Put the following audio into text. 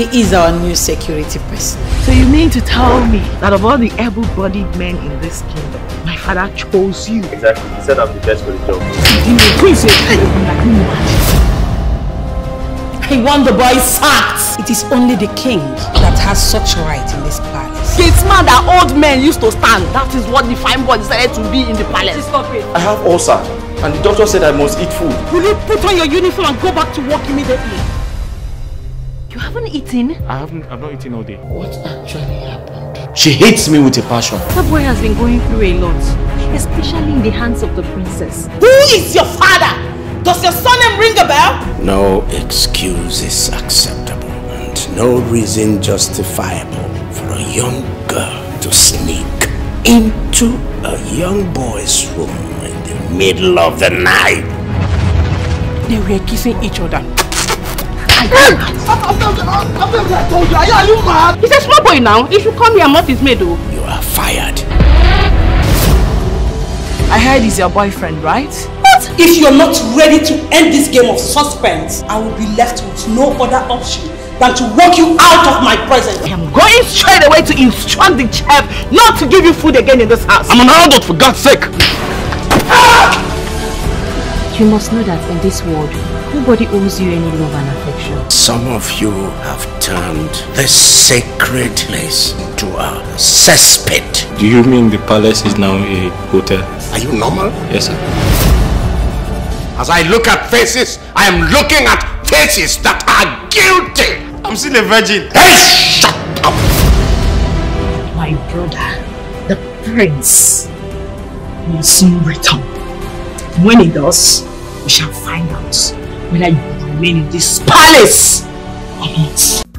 He is our new security person. So you mean to tell me that of all the able-bodied men in this kingdom, my father chose you? Exactly. He said I'm the best for the job. I want the boy sacked. It is only the king that has such right in this palace. It's man that old men used to stand. That is what the fine boy decided to be in the palace. Stop it. I have ulcer, and the doctor said I must eat food. Will you put on your uniform and go back to work immediately? You haven't eaten? I haven't, I've not eaten all day. What actually happened? She hates me with a passion. That boy has been going through a lot, especially in the hands of the princess. Who is your father? Does your son surname ring a bell? No excuse is acceptable and no reason justifiable for a young girl to sneak into a young boy's room in the middle of the night. They were kissing each other. He's a small boy now. He should come here and not his maid though. You are fired. I heard he's your boyfriend, right? But if you're not ready to end this game of suspense, I will be left with no other option than to walk you out of my presence. I am going straight away to instruct the chef not to give you food again in this house. I'm an adult for God's sake! You must know that in this world, nobody owes you any love and affection. Some of you have turned this sacred place to a cesspit. Do you mean the palace is now a hotel? Are you normal? Yes, sir. As I look at faces, I am looking at faces that are guilty. I'm still a virgin. Hey, shut up! My brother, the prince, will soon return. When he does, we shall find out whether you remain in this palace or not.